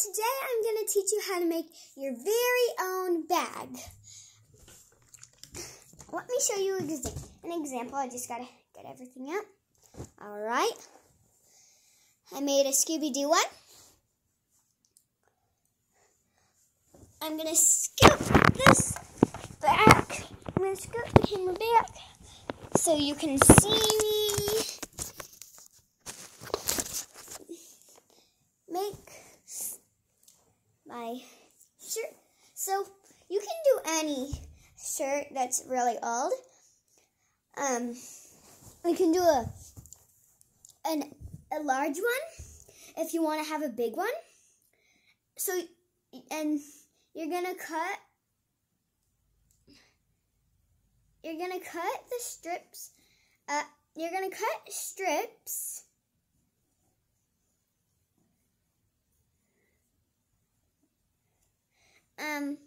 today I'm going to teach you how to make your very own bag. Let me show you an example. I just got to get everything out. All right. I made a Scooby-Doo one. I'm going to scoop this back. I'm going to scoop the camera back so you can see me make my shirt. So you can do any shirt that's really old. Um, you can do a an a large one if you want to have a big one. So and you're gonna cut you're gonna cut the strips uh, you're gonna cut strips um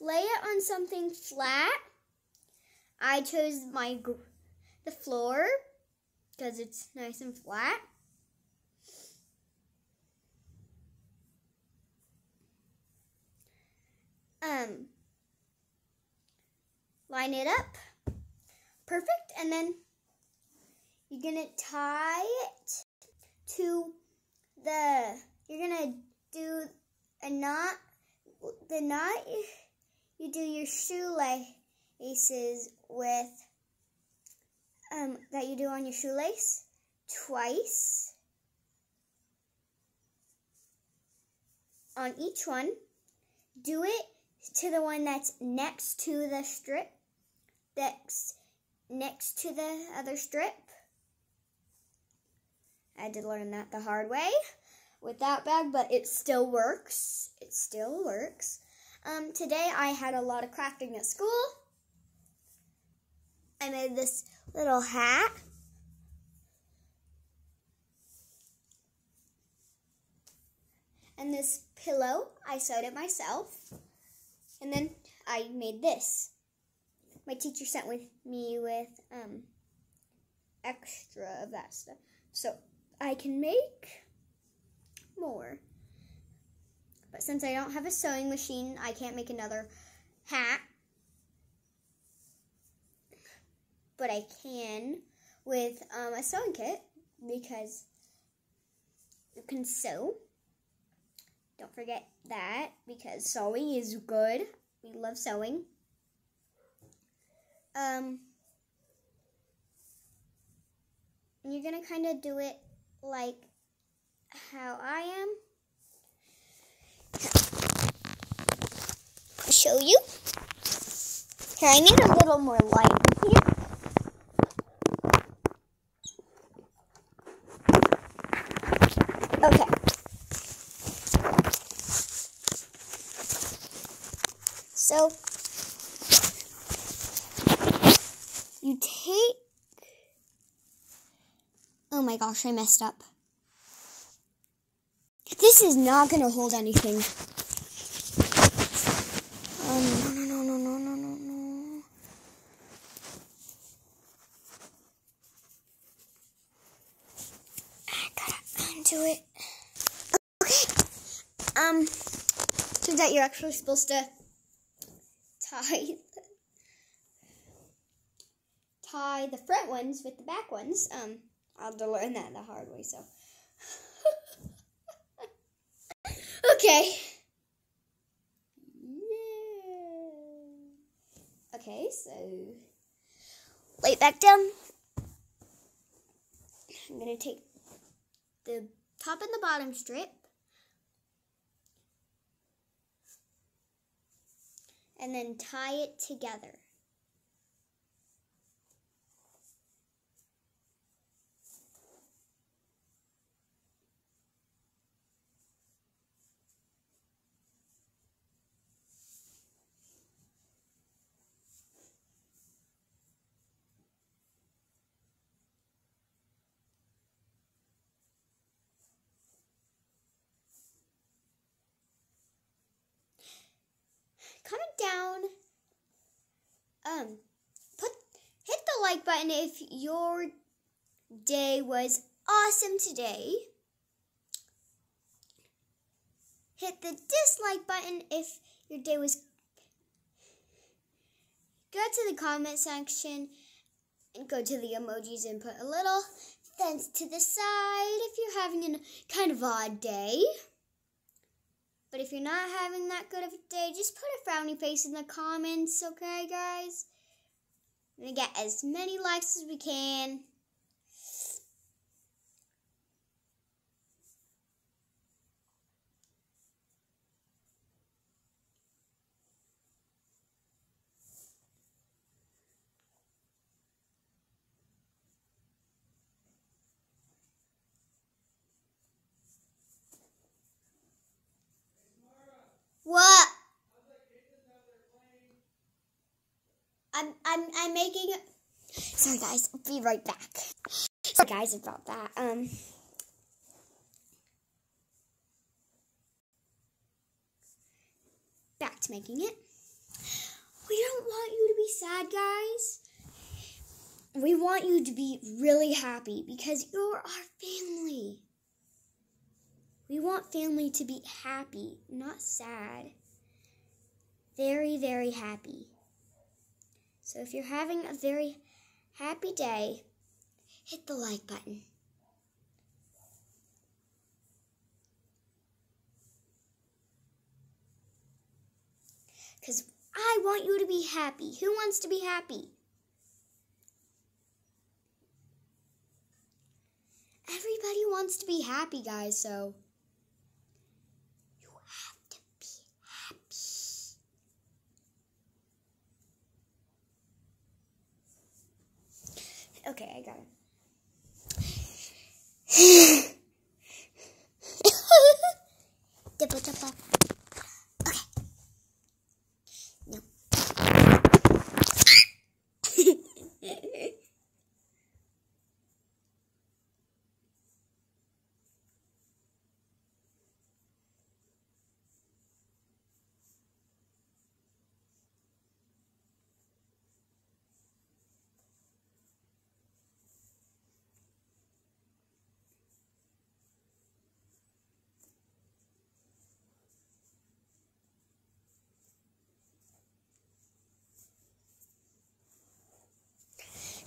lay it on something flat I chose my the floor because it's nice and flat um line it up. Perfect. And then you're going to tie it to the, you're going to do a knot, the knot, you do your shoelaces with, um, that you do on your shoelace twice on each one. Do it to the one that's next to the strip next next to the other strip. I to learn that the hard way with that bag, but it still works. It still works. Um, today I had a lot of crafting at school. I made this little hat. And this pillow, I sewed it myself. And then I made this my teacher sent with me with um, extra of that stuff. So I can make more. But since I don't have a sewing machine, I can't make another hat. But I can with um, a sewing kit because you can sew. Don't forget that because sewing is good. We love sewing. Um, you're going to kind of do it like how I am. I'll show you. Here, I need a little more light here. Okay. So, you take. Oh my gosh, I messed up. This is not to hold anything. Um, no, no, no, no, no, no, no. I gotta undo it. Okay. Um, turns out you're actually supposed to tie tie the front ones with the back ones. Um, I'll learn that the hard way, so. Okay. Yeah. Okay, so lay it back down. I'm going to take the top and the bottom strip and then tie it together. Comment down. Um, put hit the like button if your day was awesome today. hit the dislike button if your day was. Go to the comment section and go to the emojis and put a little fence to the side if you're having a kind of odd day. But if you're not having that good of a day, just put a frowny face in the comments, okay, guys? Gonna get as many likes as we can. What? I'm I'm I'm making. Sorry guys, be right back. Sorry guys about that. Um. Back to making it. We don't want you to be sad, guys. We want you to be really happy because you're our family. We want family to be happy, not sad. Very, very happy. So if you're having a very happy day, hit the like button. Because I want you to be happy. Who wants to be happy? Everybody wants to be happy, guys, so. Okay, I got it.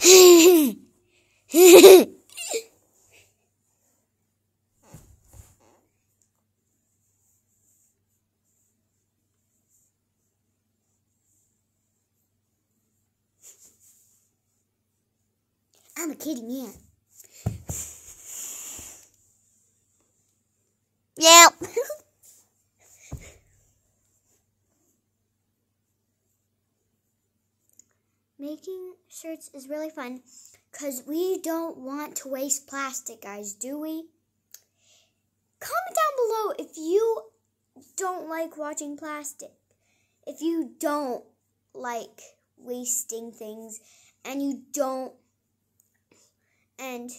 Yep. Making shirts is really fun because we don't want to waste plastic, guys, do we? Comment down below if you don't like watching plastic. If you don't like wasting things and you don't and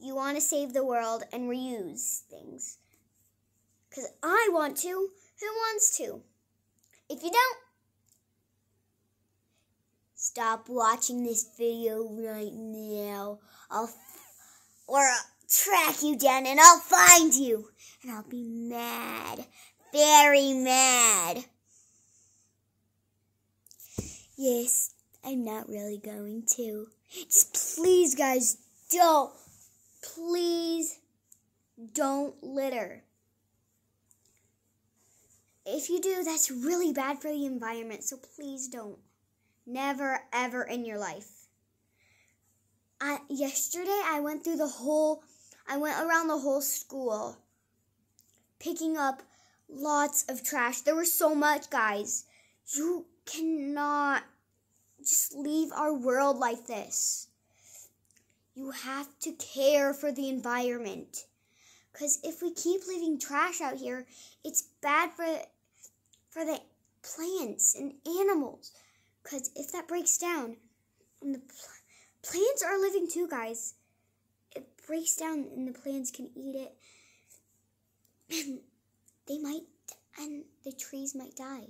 you want to save the world and reuse things. Because I want to. Who wants to? If you don't, stop watching this video right now. I'll or I'll track you down and I'll find you. And I'll be mad. Very mad. Yes, I'm not really going to. Just please, guys, don't. Please don't litter. If you do, that's really bad for the environment, so please don't. Never, ever in your life. I, yesterday, I went through the whole, I went around the whole school picking up lots of trash. There was so much, guys. You cannot just leave our world like this. You have to care for the environment. Because if we keep leaving trash out here, it's bad for, for the plants and animals. Because if that breaks down, and the pl- plants are living too, guys, it breaks down and the plants can eat it. And they might, and the trees might die.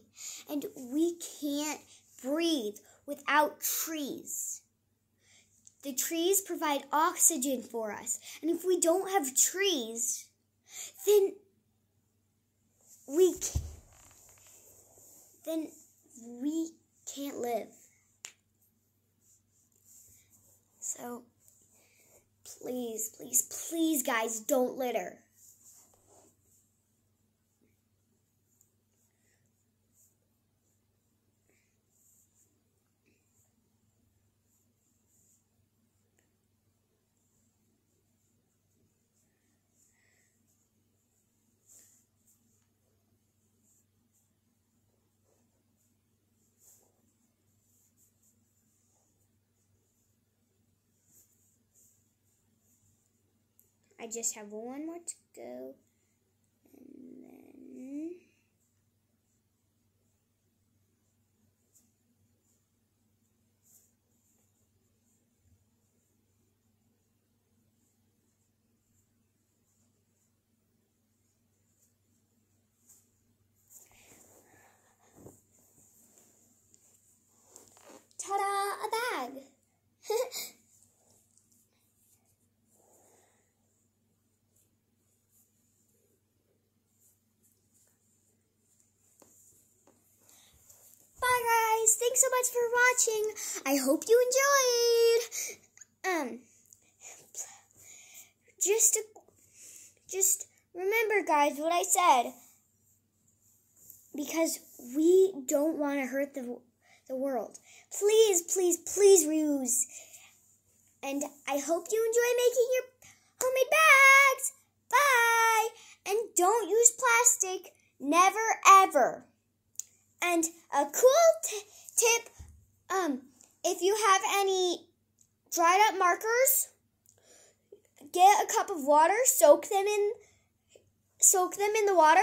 And we can't breathe without trees. The trees provide oxygen for us. And if we don't have trees, then we then we can't live. So please, please, please guys, don't litter. I just have one more to go. And then. Ta-da! A bag! Bye guys. Thanks so much for watching. I hope you enjoyed. Um just just remember guys what I said because we don't want to hurt the the world. Please, please, please reuse. And I hope you enjoy making your homemade bags. Bye. And don't use plastic. Never ever. And a cool tip um, if you have any dried up markers, get a cup of water, soak them in soak them in the water,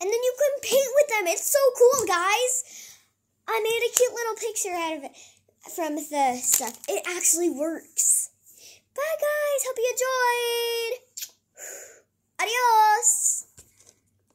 and then you can paint with them. It's so cool, guys. I made a cute little picture out of it from the stuff. It actually works. Bye guys, hope you enjoyed. Adios.